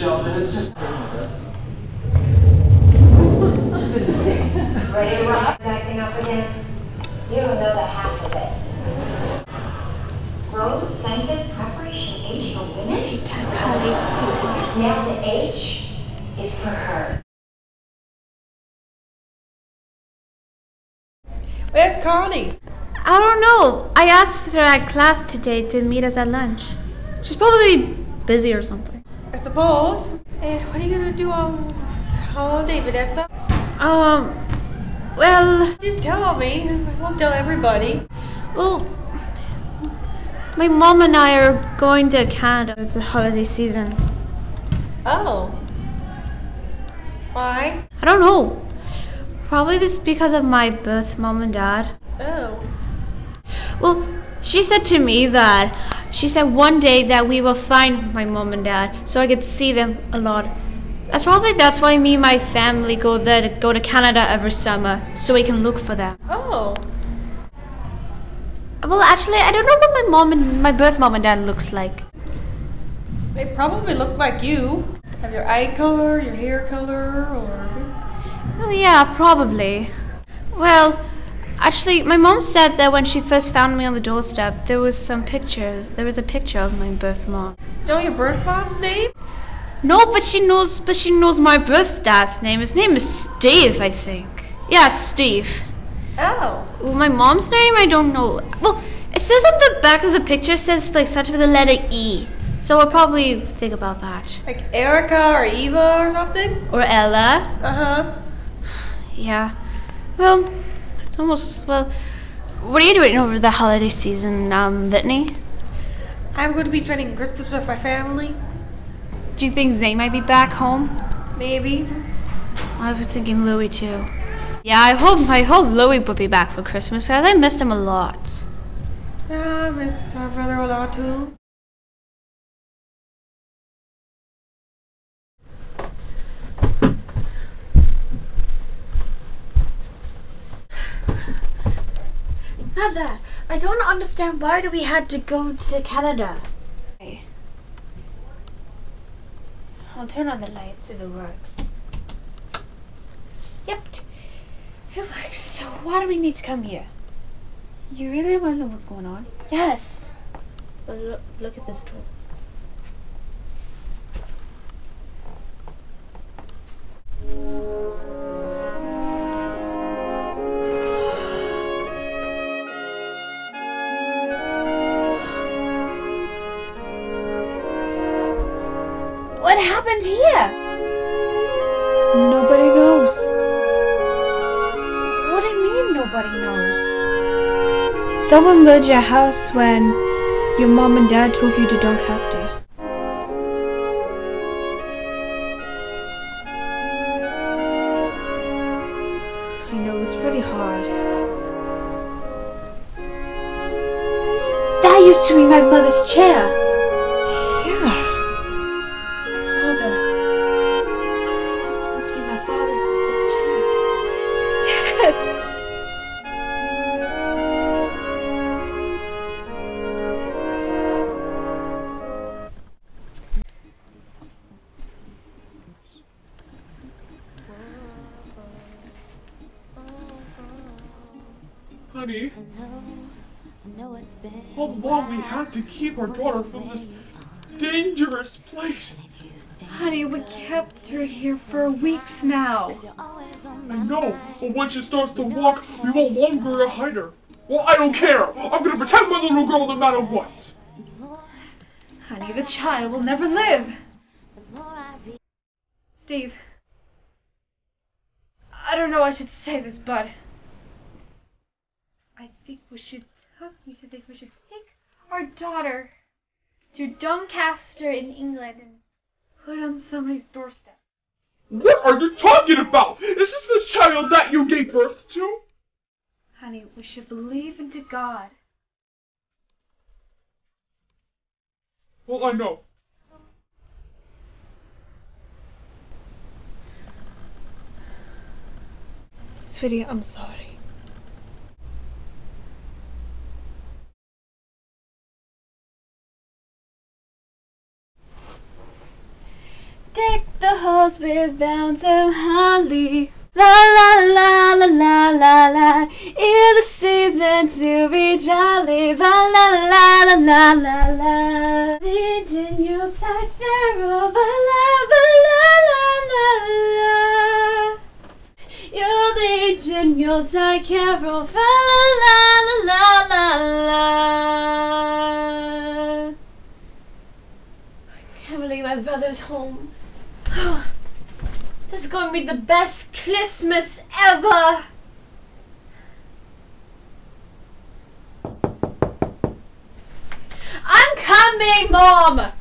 Sorry, Sheldon. It's just. Ready to rock? Acting up again? You don't know the half of it. Rose scented preparation H for women? Now the H is for her. Where's Connie? I don't know. I asked her at class today to meet us at lunch. She's probably busy or something. I suppose. And what are you gonna do on holiday, Vanessa? Um, well, Just tell me. I won't tell everybody. well, my mom and I are going to Canada. It's the holiday season. Oh. Why? I don't know. Probably just because of my birth mom and dad. Oh. Well, she said to me that she said one day that we will find my mom and dad so I could see them a lot. That's probably that's why me and my family go there to go to Canada every summer so we can look for them. Oh. Well, actually, I don't know what my mom and my birth mom and dad looks like. They probably look like you. Have your eye color, your hair color, or. Oh yeah, probably. Well, actually, my mom said that when she first found me on the doorstep, there was some pictures. There was a picture of my birth mom. Know your birth mom's name? No, but she knows. But she knows my birth dad's name. His name is Steve, I think. Yeah, it's Steve. Oh. Well, my mom's name, I don't know. Well, it says on the back of the picture it says like starts with the letter E. So I'll probably think about that. Like Erica or Eva or something? Or Ella. Uh huh. Yeah. Well, almost well. What are you doing over the holiday season, um, Whitney? I'm going to be spending Christmas with my family. Do you think Zayn might be back home? Maybe. I was thinking Louis too. Yeah, I hope I hope Louis would be back for Christmas because I missed him a lot. Yeah, I miss my brother a lot too. Mother, I don't understand why do we had to go to Canada. Okay. I'll turn on the lights if it works. Yep, it works. So why do we need to come here? You really want to know what's going on? Yes. Well, look, look at this door. What happened here? Nobody knows. What do you mean nobody knows? Someone built your house when your mom and dad took you to Doncaster. I know it's pretty hard. That used to be my mother's chair. Honey, how long we had to keep our daughter from this dangerous place? Honey, we kept her here for weeks now. I know, but when she starts to walk, we no longer hide her. Well, I don't care. I'm gonna protect my little girl no matter what. Honey, the child will never live. Steve. I don't know I should say this, but I think we should we should think we should take our daughter to Doncaster in England and put on somebody's doorstep. What are you talking about? Is this the child that you gave birth to? Honey, we should believe into God. Well, I know. Sweetie, I'm sorry. Hearts we're bound so holly. La la la la la la la. In the season to be jolly. La la la la la la la. Virgin, you type pharaoh. La la la la la la. You're the Virgin, you'll die carol. La la la la la la. I can't believe my brother's home. This is going to be the best Christmas ever. I'm coming, Mom.